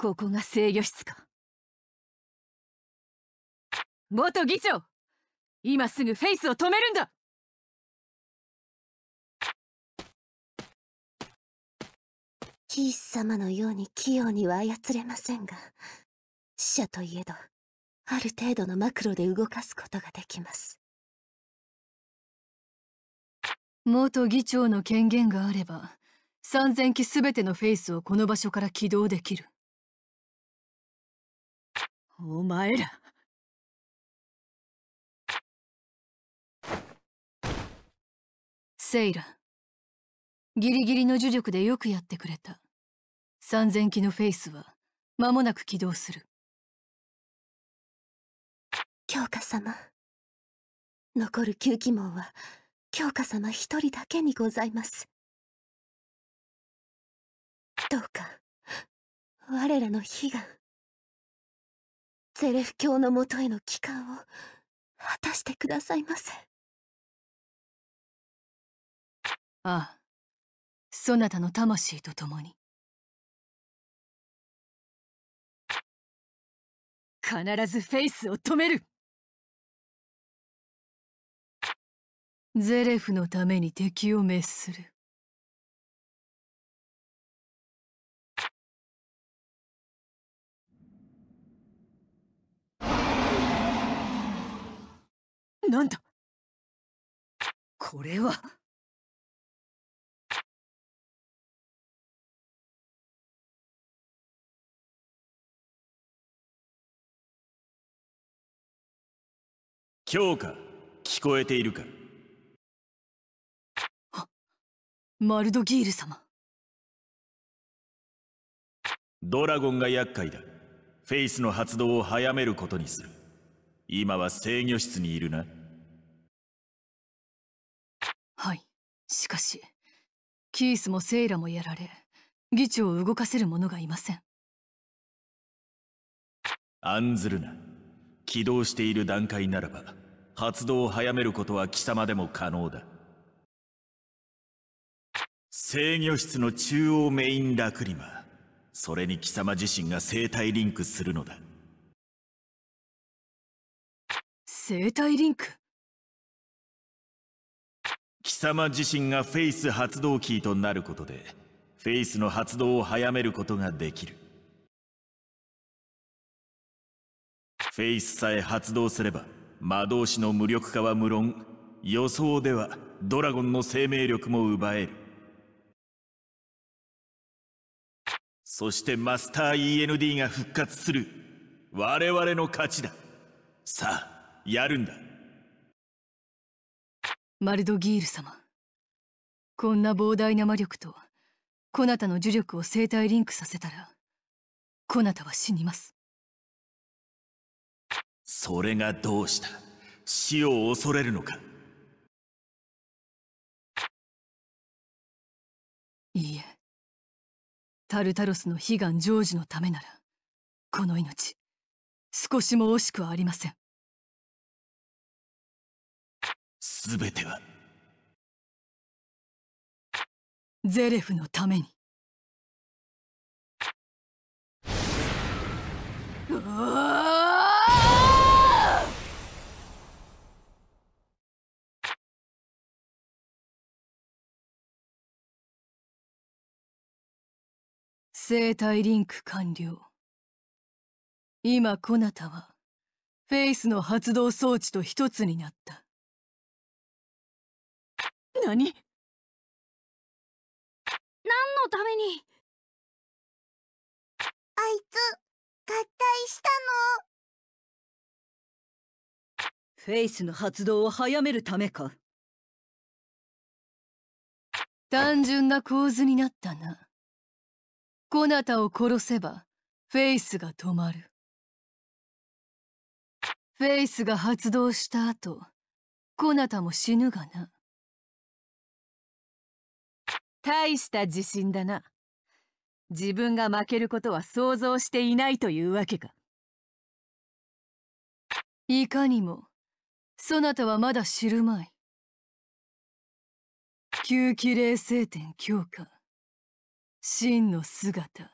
ここが制御室か。元議長今すぐフェイスを止めるんだ。キース様のように器用には操れませんが死者といえどある程度のマクロで動かすことができます。元議長の権限があれば3000機全てのフェイスをこの場所から起動できるお前ら。セイラ。ギリギリの呪力でよくやってくれた。3000機のフェイスは間もなく起動する。強化様。残る吸気門は強化様一人だけにございます。どうか我らの悲願ゼレフ教のもとへの帰還を果たしてくださいませああそなたの魂と共に。必ずフェイスを止める。ゼレフのために敵を滅する。なんだ。これは。強化聞こえているか？マルドギール様。ドラゴンが厄介だ。フェイスの発動を早めることにする。今は制御室にいるなしかしキースもセイラもやられ議長を動かせる者がいません。案ずるな。起動している段階ならば発動を早めることは貴様でも可能だ。制御室の中央メインラクリマそれに貴様自身が生体リンクするのだ。生体リンク？貴様自身がフェイス発動キーとなることでフェイスの発動を早めることができる。フェイスさえ発動すれば魔導士の無力化は無論予想ではドラゴンの生命力も奪える。そしてマスター END が復活する。我々の勝ちだ。さあやるんだ。マルドギール様。こんな膨大な魔力とコナタの呪力を生体リンクさせたらコナタは死にます。それがどうした？死を恐れるのか？いいえ。タルタロスの悲願成就のためならこの命少しも惜しくはありません全ては。ゼレフのために。生体リンク完了。今コナタはフェイスの発動装置と一つになった。何？何のために？あいつ合体したフェイスの発動を早めるためか。単純な構図になったな。コナタを殺せばフェイスが止まる。フェイスが発動した後コナタも死ぬがな大した自信だな。自分が負けることは想像していないというわけか。いかにもそなたはまだ知るまい。吸気冷静点強化真の姿。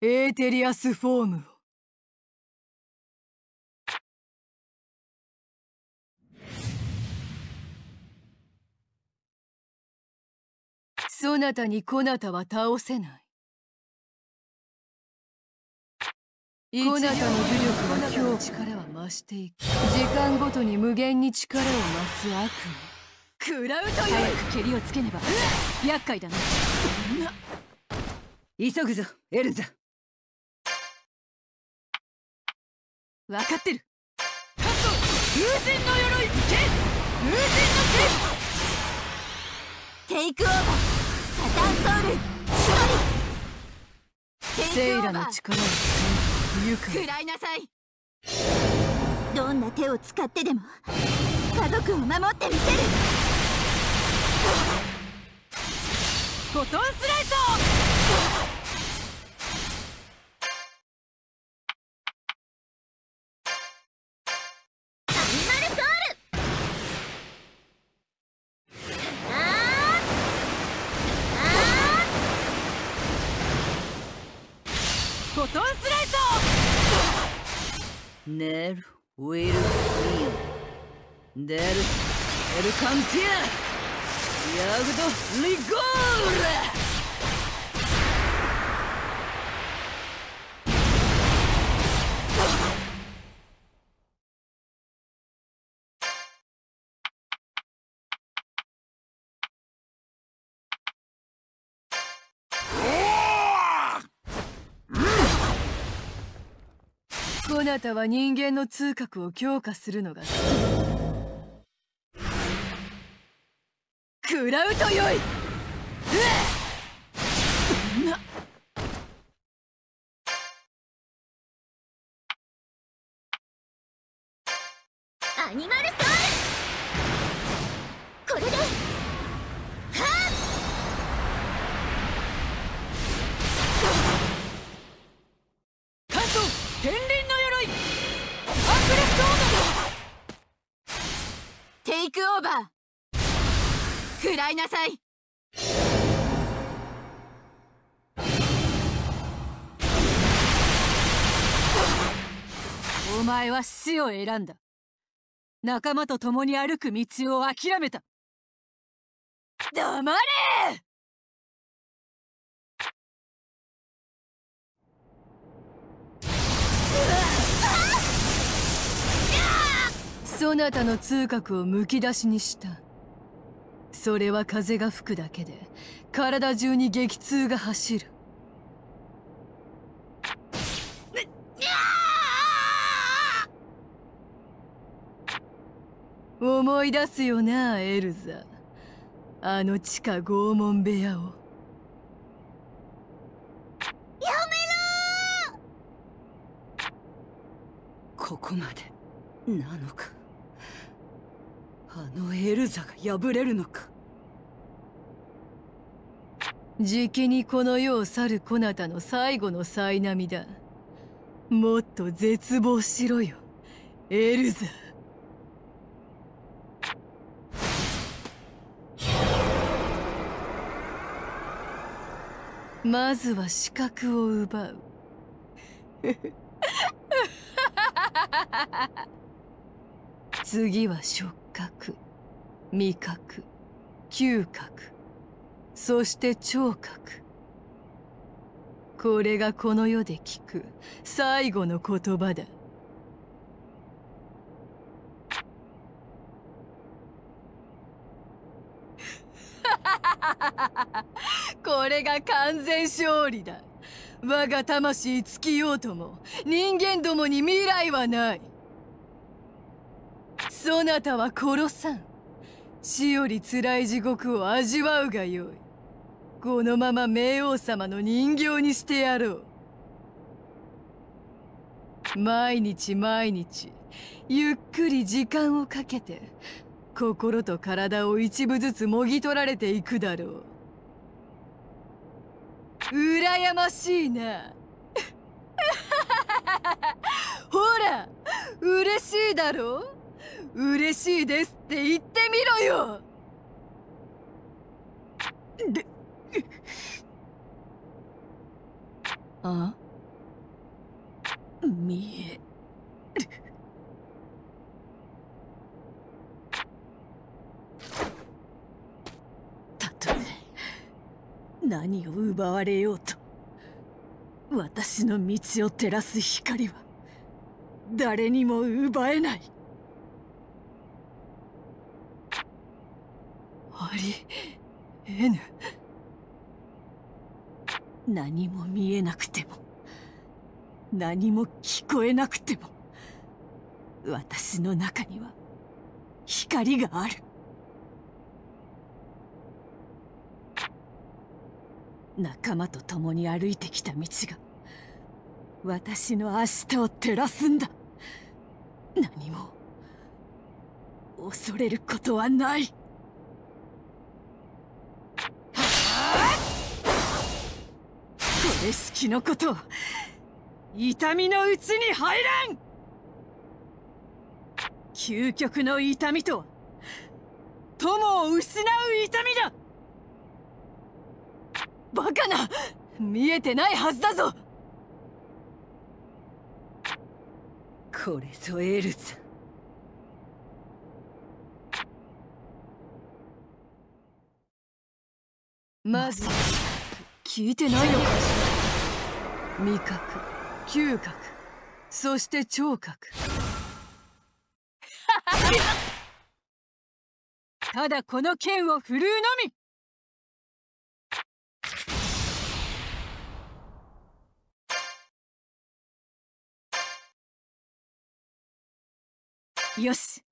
エーテリアスフォームを。そなたにこなたは倒せない。こなたの呪力は今日力は増していく時間ごとに無限に力を増す悪夢食らうという。早く蹴りをつけねば。厄介だな。そんな。急ぐぞエルザ。分かってる。カット風神の鎧いけ風神のテイクオーバーセイラの力を使うらいなさい。どんな手を使ってでも家族を守ってみせる。フォトンスライトイトネルウィルミオデルエルカンティアヤグドリゴールこなたは人間の通覚を強化するのが好き。食らうとよい。そんな。イクオーバー食らいなさい。お前は死を選んだ。仲間と共に歩く道を諦めた。黙れ！そなたの通覚をむき出しにした。それは風が吹くだけで体中に激痛が走る。思い出すよなエルザ。あの地下拷問部屋を。やめろ！ここまでなのか。あのエルザが破れるのか。じきにこの世を去るこなたの最後の災難だ。もっと絶望しろよエルザ。まずは視覚を奪う。次は触覚味覚嗅覚そして聴覚これがこの世で聞く最後の言葉だ。これが完全勝利だ。我が魂尽きようとも人間どもに未来はない。そなたは殺さん。死より辛い地獄を味わうがよい。このまま冥王様の人形にしてやろう。毎日毎日ゆっくり時間をかけて心と体を一部ずつもぎ取られていくだろう。羨ましいな。ほら嬉しいだろう。嬉しいですって言ってみろよ。であ見え。たとえ何を奪われようと私の道を照らす光は誰にも奪えない。えぬ。何も見えなくても何も聞こえなくても私の中には光がある。仲間と共に歩いてきた道が私の明日を照らすんだ。何も恐れることはない。これしきのこと痛みのうちに入らん。究極の痛みとは友を失う痛みだ。バカな見えてないはずだぞ。これぞエルザまさか聞いてないのか。味覚嗅覚そして聴覚。ただこの剣を振るうのみ。よし。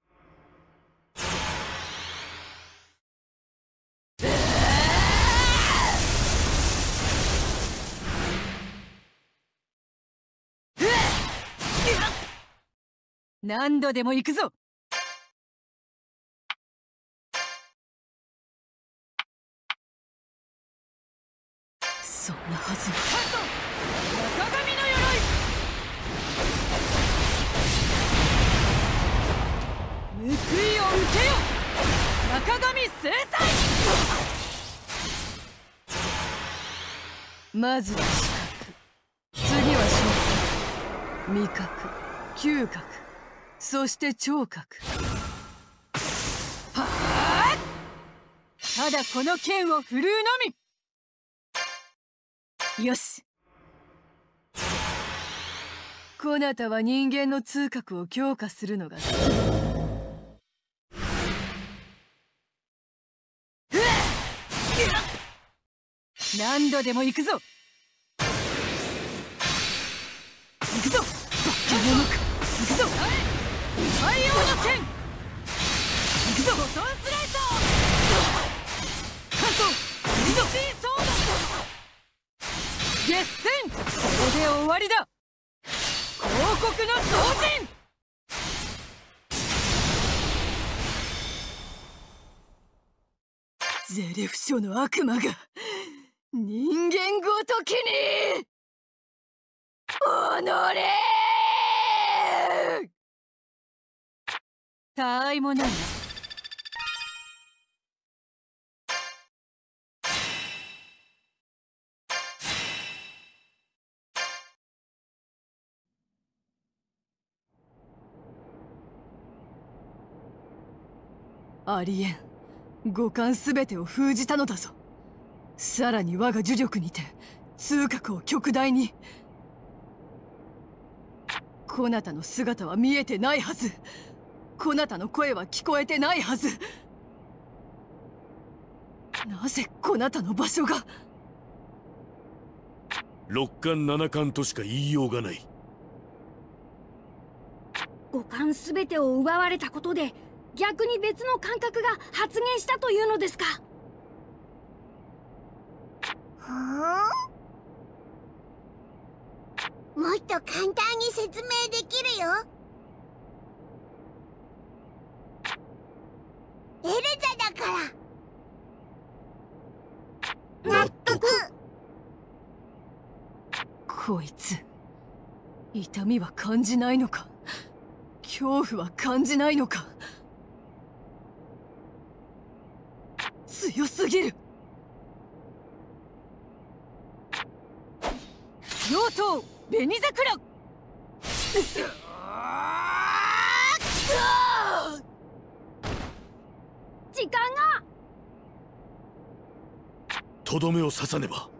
何度でも行くぞ。そんなはず。中神の鎧。報いを受けよ。中神制裁。まずは視覚。次は視覚味覚。嗅覚。そして聴覚。ただこの剣を振るうのみ。よし。こなたは人間の痛覚を強化するのが。何度でも行くぞ。太陽の剣。行くぞボトンスライサー。関東行くぞソード決戦。ここで終わりだ。広告の同人。ゼレフ書の悪魔が人間ごときに。己たわいもないなありえん。五感すべてを封じたのだぞ。さらに我が呪力にて痛覚を極大に。こなたの姿は見えてないはず。こなたの声は聞こえてないはず。なぜこなたの場所が？六冠七冠としか言いようがない。五感すべてを奪われたことで逆に別の感覚が発現したというのですか？はあもっと簡単に説明できるよエルザだから納得こいつ。痛みは感じないのか？恐怖は感じないのか？強すぎる！妖刀紅桜！時間が！とどめを刺さねば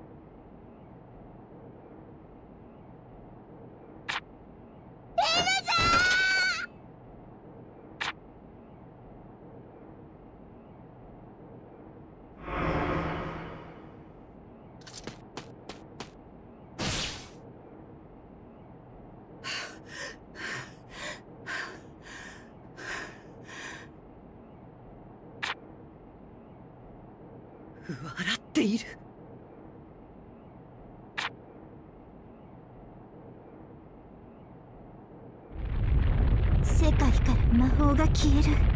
笑っている。世界から魔法が消える。